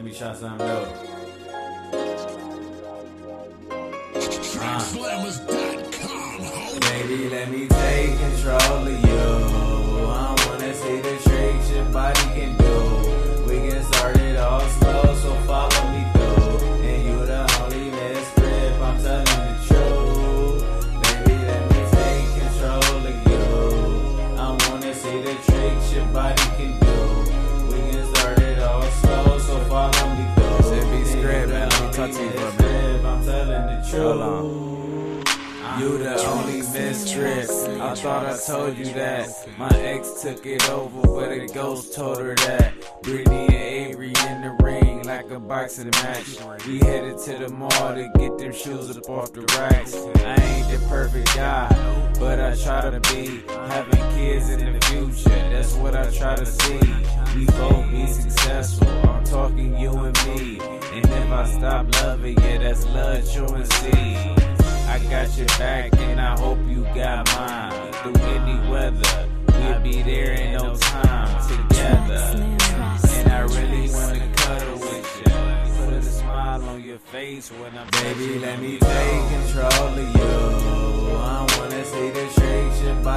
Let me try something new. Uh, baby, let me take control of you. I wanna see the telling the truth. Hold on. You the only mistress. I thought I told you that. My ex took it over, but a ghost told her that. Brittany and Avery in the ring like a boxing match. We headed to the mall to get them shoes up off the racks. I ain't the perfect guy, but I try to be. Having kids in the future, that's what I try to see. We both be successful. If I stop loving you, that's love truancy. I got your back and I hope you got mine. Through any weather, we'll be there in no time together. And I really wanna cuddle with you. Put a smile on your face when I'm Baby, let me take control of you. I wanna see the tricks your body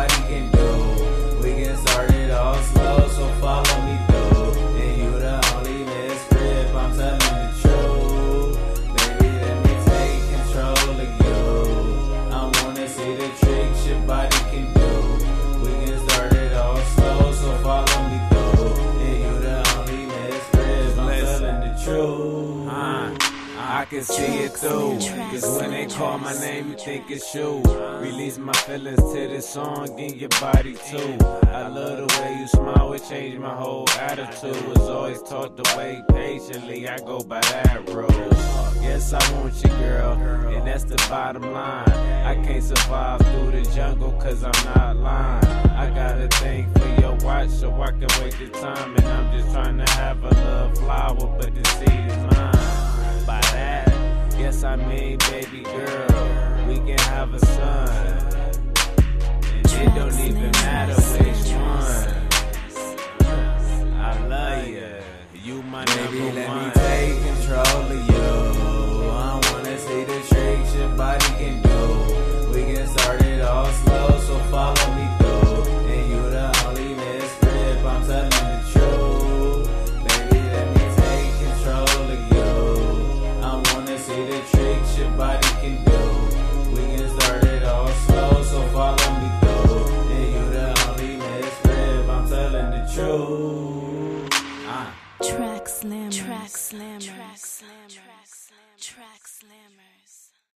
I can see it through. Cause when they call my name, you think it's you. Release my feelings to this song in your body too. I love the way you smile, it changed my whole attitude. Was always taught to wait patiently, I go by that rule. Yes, I want you, girl, and that's the bottom line. I can't survive through the jungle cause I'm not lying. I got a thing for your watch so I can wait the time. And I'm just trying to have a little flower, but the seed is mine. By that, I mean, baby girl, we can have a son. And it don't even matter which one. I love you. You my Baby, number let one. me take control of you. I wanna see the tricks your body can the. Ah. Track slammers. Track slammers. Track slammers. Track slammers.